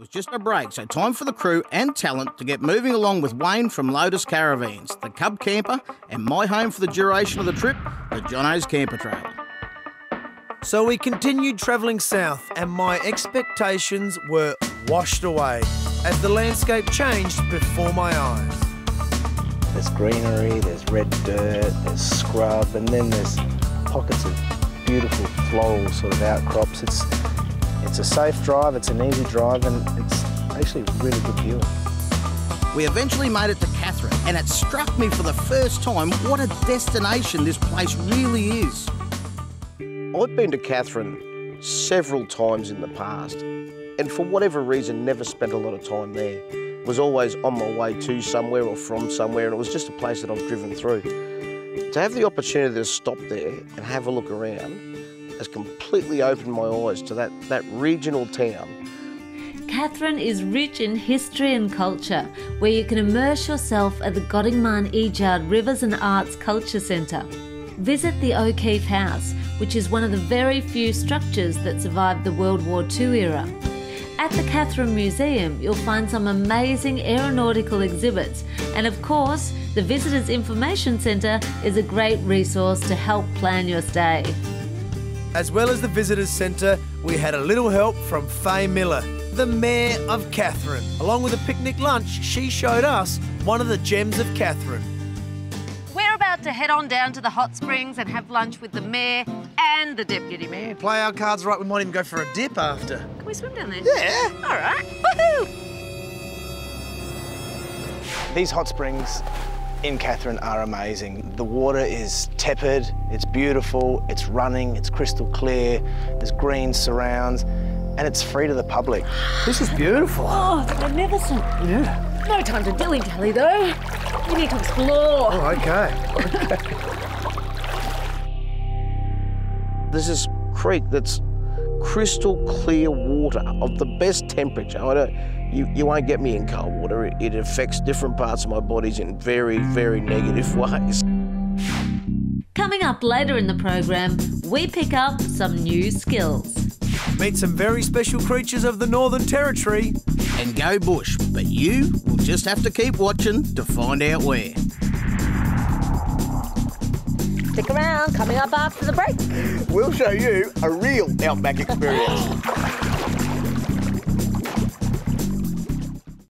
was just a break, so time for the crew and talent to get moving along with Wayne from Lotus Caravans, the Cub Camper, and my home for the duration of the trip, the Jono's Camper Trailer. So we continued travelling south, and my expectations were washed away as the landscape changed before my eyes. There's greenery, there's red dirt, there's scrub, and then there's pockets of beautiful floral sort of outcrops. It's, it's a safe drive, it's an easy drive, and it's actually really good viewing. We eventually made it to Katherine, and it struck me for the first time what a destination this place really is. I've been to Katherine several times in the past, and for whatever reason, never spent a lot of time there. Was always on my way to somewhere or from somewhere, and it was just a place that I've driven through. To have the opportunity to stop there and have a look around has completely opened my eyes to that, that regional town. Katherine is rich in history and culture, where you can immerse yourself at the Godinymayin Yijard Rivers and Arts Culture Centre. Visit the O'Keefe House, which is one of the very few structures that survived the World War II era. At the Katherine Museum, you'll find some amazing aeronautical exhibits, and of course, the Visitors Information Centre is a great resource to help plan your stay. As well as the Visitors Centre, we had a little help from Faye Miller, the Mayor of Katherine. Along with a picnic lunch, she showed us one of the gems of Katherine. We're about to head on down to the hot springs and have lunch with the Mayor and the Deputy Mayor. Play our cards right, we might even go for a dip after. Can we swim down there? Yeah. All right. Woohoo! These hot springs in Katherine are amazing. The water is tepid, it's beautiful, it's running, it's crystal clear, there's green surrounds, and it's free to the public. This is beautiful. Oh, it's magnificent. Yeah. No time to dilly dally though. We need to explore. Oh, okay. There's this creek that's crystal clear water of the best temperature. I don't, you, you won't get me in cold water. It, it affects different parts of my bodies in very, very negative ways. Coming up later in the program, we pick up some new skills. Meet some very special creatures of the Northern Territory. And go bush, but you will just have to keep watching to find out where. Stick around. Coming up after the break. We'll show you a real outback experience.